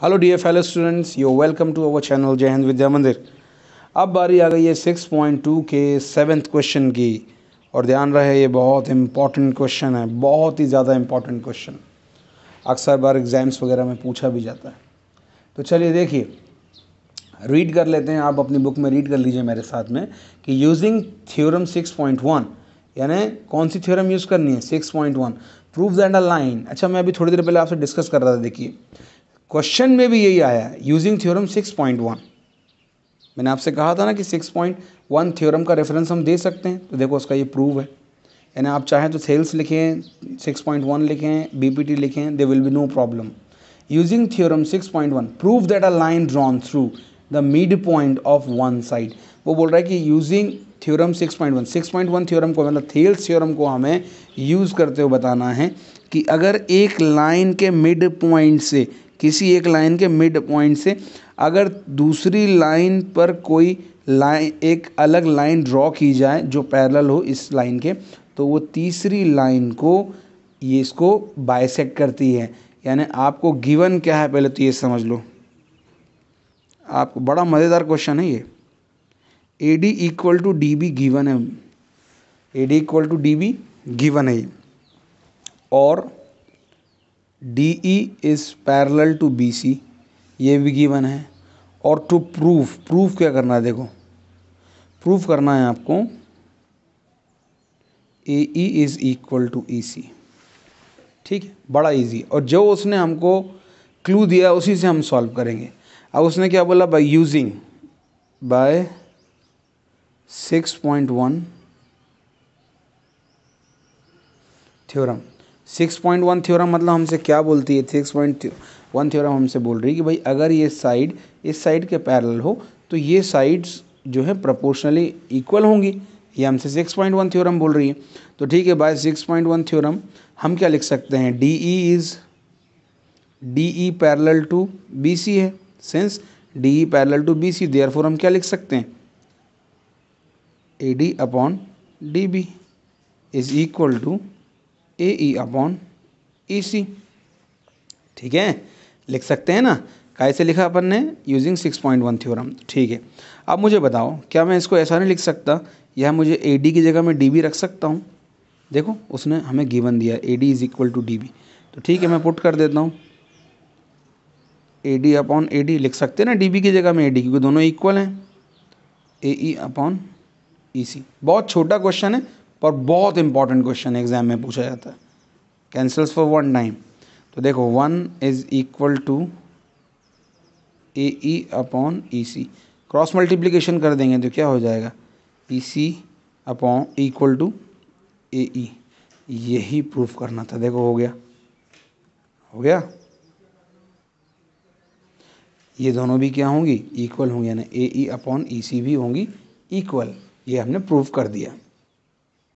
Hello dear fellow students you welcome to our channel Jai Hind Vidya मंदिर अब बारी आ गई है 6.2 के सेवेंथ क्वेश्चन की। और ध्यान रहे, ये बहुत इंपॉर्टेंट क्वेश्चन है, बहुत ही ज़्यादा इंपॉर्टेंट क्वेश्चन अक्सर बार एग्ज़ाम्स वगैरह में पूछा भी जाता है। तो चलिए देखिए रीड कर लेते हैं। आप अपनी बुक में रीड कर लीजिए मेरे साथ में कि यूजिंग थ्योरम 6.1 यानी कौन सी थ्योरम यूज़ करनी है? 6.1 प्रूव दैट अ लाइन अच्छा मैं अभी थोड़ी देर पहले आपसे डिस्कस कर रहा था, देखिए। क्वेश्चन में भी यही आया है यूजिंग थ्योरम 6.1 मैंने आपसे कहा था ना कि 6.1 थ्योरम का रेफरेंस हम दे सकते हैं तो देखो उसका ये प्रूव है। यानी आप चाहें तो सेल्स लिखें 6.1 लिखें बीपीटी लिखें there will be no problem using theorem 6.1 prove that a line drawn through the mid point of one side वो बोल रहा है कि यूजिंग थ्योरम 6.1 6.1 थ्योरम को मतलब थेल्स थ्योरम को हमें यूज़ करते हुए बताना है कि अगर एक लाइन के मिड पॉइंट से किसी एक लाइन के मिड पॉइंट से अगर दूसरी लाइन पर कोई लाइन, एक अलग लाइन ड्रॉ की जाए जो पैरेलल हो इस लाइन के तो वो तीसरी लाइन को, ये इसको बाइसेक्ट करती है। यानी आपको गिवन क्या है पहले तो ये समझ लो। आपको बड़ा मज़ेदार क्वेश्चन है ये। A D equal to D B given है। A D equal to D B given है और D E is parallel to B C ये भी गिवन है। और टू प्रूफ प्रूफ क्या करना है देखो। प्रूफ करना है आपको। A E is equal to E C ठीक है? बड़ा इजी और जो उसने हमको क्लू दिया उसी से हम सॉल्व करेंगे। अब उसने क्या बोला? By using by six point one theorem six point one theorem मतलब हमसे क्या बोलती है? सिक्स पॉइंट वन थ्योरम हमसे बोल रही है कि भाई, अगर ये साइड, इस साइड के पैरल हो तो ये साइड्स जो है प्रोपोर्शनली इक्वल होंगी। ये हमसे सिक्स पॉइंट वन थ्योरम बोल रही है। तो ठीक है by six point one theorem हम क्या लिख सकते हैं? D E is D E parallel to B C है। Since D E parallel to B C therefore हम क्या लिख सकते हैं? A D upon D B is equal to A E upon E C ठीक है? लिख सकते हैं ना? कैसे लिखा अपन ने? Using six point one theorem ठीक है। अब मुझे बताओ, क्या मैं इसको ऐसा नहीं लिख सकता? या मुझे ए डी की जगह मैं डी बी रख सकता हूँ? देखो, उसने हमें गिवन दिया। A D is equal to D B तो ठीक है, मैं पुट कर देता हूँ। A D upon A D लिख सकते हैं ना? डी बी की जगह में ए डी क्योंकि दोनों इक्वल हैं। ए ई अपॉन ई सी बहुत छोटा क्वेश्चन है। पर बहुत इंपॉर्टेंट क्वेश्चन एग्ज़ाम में पूछा जाता है। कैंसल्स फॉर वन टाइम तो देखो one is equal to A E upon E C cross multiplication कर देंगे तो क्या हो जाएगा? E C upon equal to A E यही प्रूफ करना था। देखो, हो गया। हो गया? ये दोनों भी क्या होंगी? इक्वल होंगी, यानी ए ई अपॉन ई सी भी होंगी इक्वल ये हमने प्रूफ कर दिया।